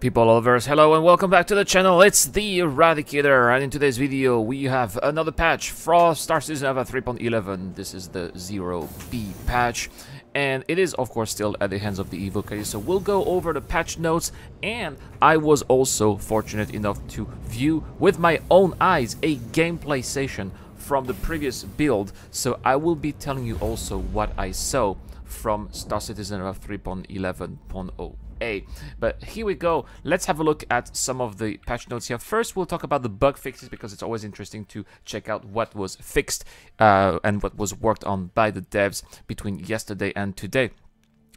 People lovers, hello and welcome back to the channel, it's the Eradicator and in today's video we have another patch for Star Citizen Alpha 3.11 This is the 0B patch and it is of course still at the hands of the Evocati so we'll go over the patch notes and I was also fortunate enough to view with my own eyes a gameplay session from the previous build so I will be telling you also what I saw from Star Citizen Alpha 3.11.0 a. But here we go. Let's have a look at some of the patch notes here. First, we'll talk about the bug fixes because it's always interesting to check out what was fixed uh, and what was worked on by the devs between yesterday and today.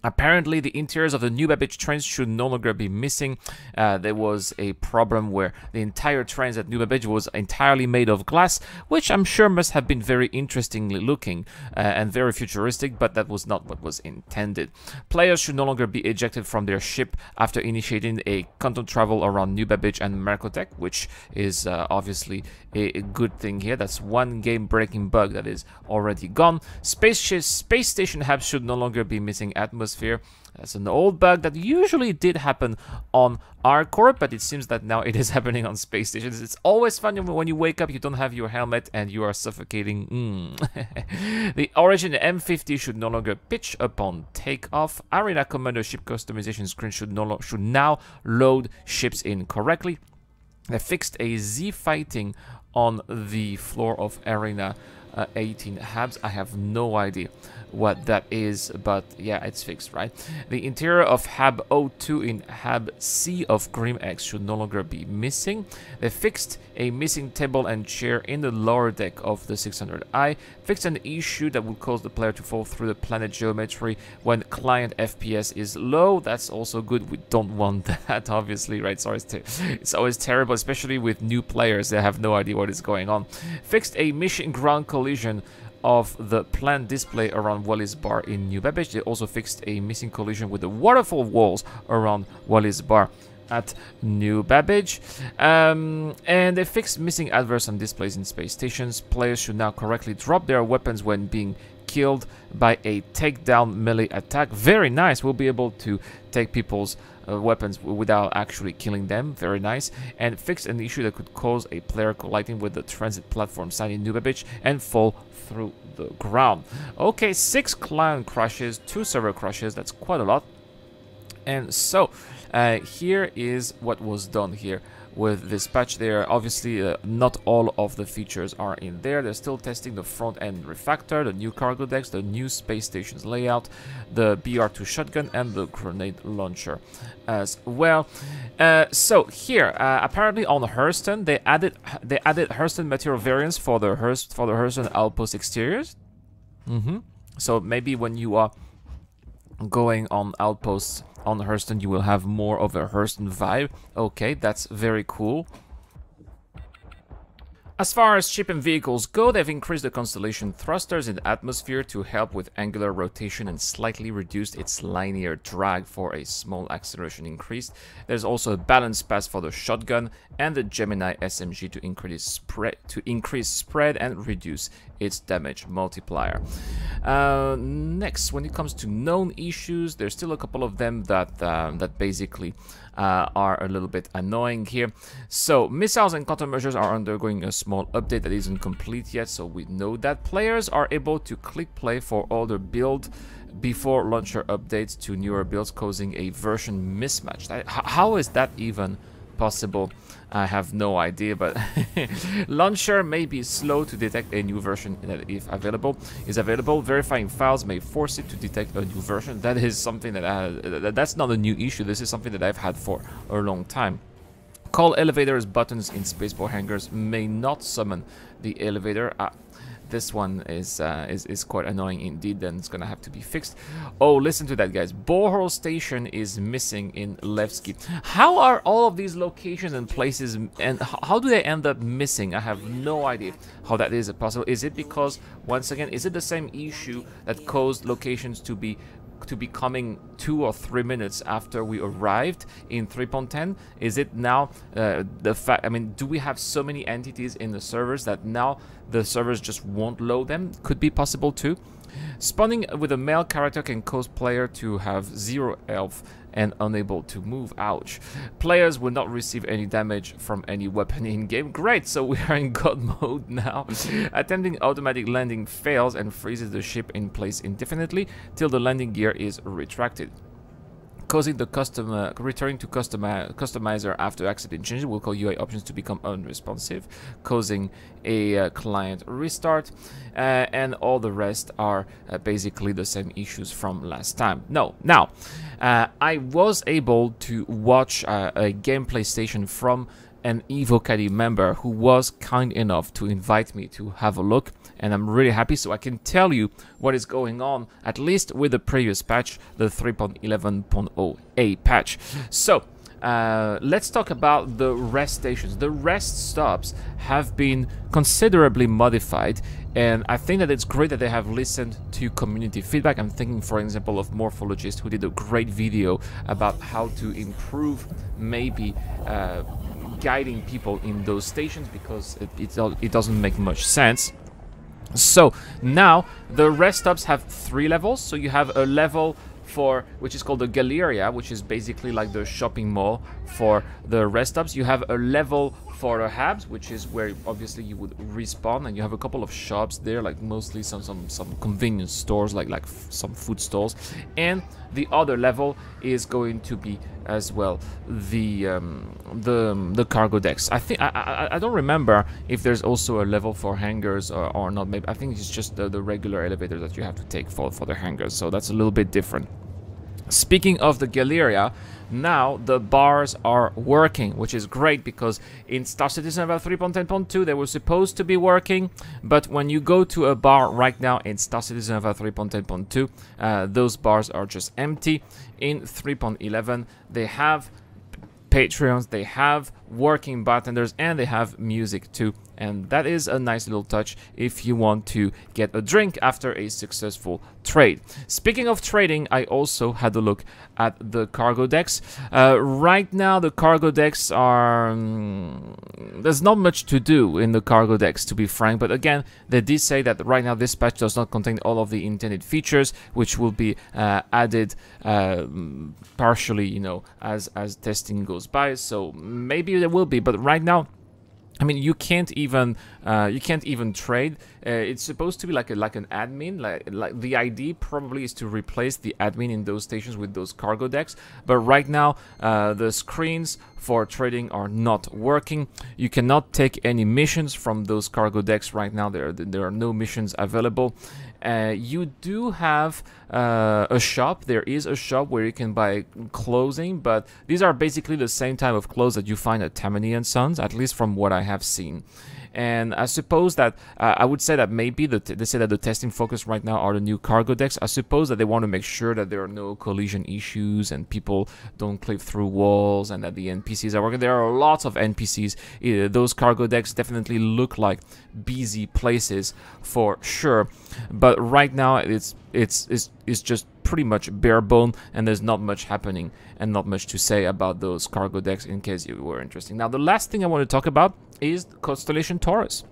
Apparently, the interiors of the New Babbage trains should no longer be missing. Uh, there was a problem where the entire trains at New Babbage was entirely made of glass, which I'm sure must have been very interestingly looking uh, and very futuristic, but that was not what was intended. Players should no longer be ejected from their ship after initiating a quantum travel around New Babbage and microTech, which is uh, obviously a, a, good thing here. That's one game-breaking bug that is already gone. Space, space station hubs should no longer be missing atmosphere atmosphere. That's an old bug that usually did happen on ArcCorp, but it seems that now it is happening on space stations. It's always fun when you wake up, you don't have your helmet, and you are suffocating. Mm. the Origin M50 should no longer pitch upon takeoff. Arena Commander ship customization screen should, no should now load ships in correctly. They fixed a Z fighting on the floor of Area uh, 18 Habs. I have no idea what that is, but yeah, it's fixed, right? The interior of Hab 02 in Hab C of GrimHEX should no longer be missing. They fixed a missing table and chair in the lower deck of the 600i, fixed an issue that would cause the player to fall through the planet geometry when client FPS is low. That's also good. We don't want that, obviously, right? So it's, it's always terrible, especially with new players. that have no idea what is going on. Fixed a mission ground collision of the planned display around Wally's Bar in New Babbage. They also fixed a missing collision with the waterfall walls around Wally's Bar at New Babbage. Um, and they fixed missing adverts and displays in space stations. Players should now correctly drop their weapons when being killed by a takedown melee attack. Very nice. We'll be able to take people's uh, weapons without actually killing them. Very nice. And fixed an issue that could cause a player colliding with the transit platform side in New Babbage and fall through the ground. Okay, six client crashes, two server crashes. That's quite a lot. And so, uh, here is what was done here with this patch there. Obviously, uh, not all of the features are in there. They're still testing the front-end refactor, the new cargo decks, the new space stations layout, the BR2 shotgun, and the grenade launcher as well. Uh, so here, uh, apparently on Hurston, they added they added Hurston material variants for the Hurst for the Hurston outpost exteriors. Mm -hmm. So maybe when you are going on outposts on Hurston, you will have more of a Hurston vibe. Okay, that's very cool. As far as ship and vehicles go, they've increased the Constellation thrusters in the atmosphere to help with angular rotation and slightly reduced its linear drag for a small acceleration increase. There's also a balance pass for the shotgun and the Gemini SMG to increase spread to increase spread and reduce its damage multiplier. Uh, next, when it comes to known issues, there's still a couple of them that uh, that basically uh, are a little bit annoying here. So missiles and countermeasures are undergoing a small update that isn't complete yet, so we know that players are able to click play for older build before launcher updates to newer builds causing a version mismatch. How is that even possible? I have no idea, but launcher may be slow to detect a new version that if available is available. Verifying files may force it to detect a new version. That is something that I, that's not a new issue. This is something that I've had for a long time. Call elevators buttons in spaceport hangars may not summon the elevator. Uh, this one is, uh, is is quite annoying indeed. Then it's gonna have to be fixed. Oh, listen to that, guys. Borehole Station is missing in Levski. How are all of these locations and places, and how do they end up missing? I have no idea how that is possible. Is it because, once again, is it the same issue that caused locations to be to be coming two or three minutes after we arrived in 3.10? Is it now uh, the fact, I mean, do we have so many entities in the servers that now the servers just won't load them? Could be possible too. Spawning with a male character can cause player to have zero health and unable to move. Ouch. Players will not receive any damage from any weapon in-game. Great, so we are in God mode now. Attempting automatic landing fails and freezes the ship in place indefinitely till the landing gear is retracted causing the customer returning to customer customizer after accident changes will cause UI options to become unresponsive, causing a uh, client restart, uh, and all the rest are uh, basically the same issues from last time. No, now uh, I was able to watch uh, a gameplay station from an Evocati member who was kind enough to invite me to have a look and I'm really happy so I can tell you what is going on at least with the previous patch the 3.11.0a patch so uh, let's talk about the rest stations. The rest stops have been considerably modified and I think that it's great that they have listened to community feedback. I'm thinking, for example, of Morphologis who did a great video about how to improve maybe uh, guiding people in those stations because it, it, it doesn't make much sense. So now the rest stops have three levels. So you have a level for which is called the Galleria, which is basically like the shopping mall for the rest stops. You have a level for hubs, which is where obviously you would respawn, and you have a couple of shops there, like mostly some some some convenience stores, like like some food stalls, and the other level is going to be as well the um, the the cargo decks. I think I, I, I don't remember if there's also a level for hangars or, or not. Maybe I think it's just the, the regular elevator that you have to take for for the hangars. So that's a little bit different. Speaking of the Galleria, now the bars are working, which is great because in Star Citizen about 3.10.2 they were supposed to be working, but when you go to a bar right now in Star Citizen about 3.10.2, uh, those bars are just empty. In 3.11 they have Patreons, they have working bartenders, and they have music too and that is a nice little touch if you want to get a drink after a successful trade. Speaking of trading, I also had a look at the cargo decks. Uh, right now, the cargo decks are... Um, there's not much to do in the cargo decks, to be frank, but again, they did say that right now this patch does not contain all of the intended features, which will be uh, added uh, partially, you know, as, as testing goes by, so maybe there will be, but right now, I mean, you can't even uh, you can't even trade. Uh, it's supposed to be like a, like an admin. Like like the idea probably is to replace the admin in those stations with those cargo decks. But right now, uh, the screens for trading are not working. You cannot take any missions from those cargo decks right now. There there are no missions available. Uh, you do have uh, a shop. There is a shop where you can buy clothing, but these are basically the same type of clothes that you find at Tammany and Sons, at least from what I have seen. And I suppose that uh, I would say that maybe the they say that the testing focus right now are the new cargo decks. I suppose that they want to make sure that there are no collision issues and people don't clip through walls and that the NPCs are working. There are lots of NPCs. Uh, those cargo decks definitely look like busy places for sure. But right now it's it's it's, it's just pretty much bare bone and there's not much happening and not much to say about those cargo decks in case you were interested. Now the last thing I want to talk about is Constellation Taurus.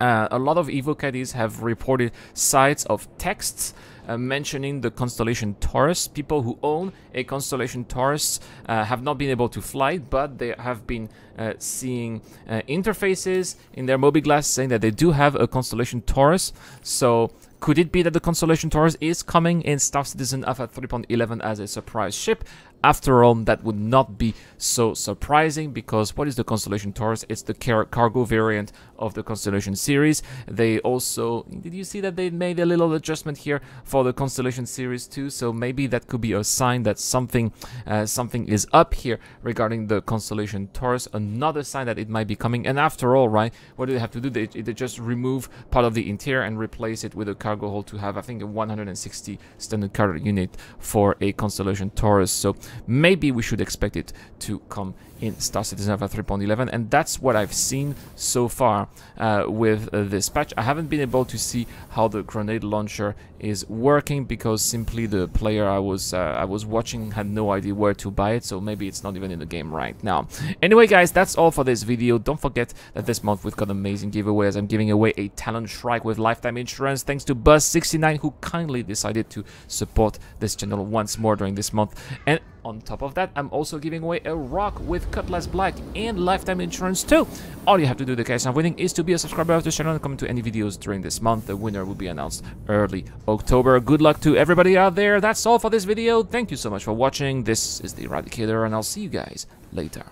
Uh, a lot of Evocatis have reported sites of texts uh, mentioning the constellation Taurus. People who own a constellation Taurus uh, have not been able to fly but they have been uh, seeing uh, interfaces in their mobiGlas saying that they do have a constellation Taurus. So could it be that the Constellation Taurus is coming in Star Citizen Alpha 3.11 as a surprise ship? After all, that would not be so surprising because what is the Constellation Taurus? It's the car cargo variant of the Constellation series. They also, did you see that they made a little adjustment here for the Constellation series too? So maybe that could be a sign that something, uh, something is up here regarding the Constellation Taurus. Another sign that it might be coming. And after all, right, what do they have to do? They, they just remove part of the interior and replace it with a cargo hold to have, I think, a 160 standard cargo unit for a Constellation Taurus. So maybe we should expect it to come in Star Citizen Alpha 3.11 and that's what I've seen so far uh, with uh, this patch. I haven't been able to see how the grenade launcher is working because simply the player I was uh, I was watching had no idea where to buy it so maybe it's not even in the game right now. Anyway guys that's all for this video. Don't forget that this month we've got amazing giveaways. I'm giving away a Talon Shrike with lifetime insurance thanks to Buzz69 who kindly decided to support this channel once more during this month and On top of that, I'm also giving away a rock with Cutlass Black and lifetime insurance too. All you have to do to catch on winning is to be a subscriber of the channel and comment to any videos during this month. The winner will be announced early October. Good luck to everybody out there. That's all for this video. Thank you so much for watching. This is the Eradicator and I'll see you guys later.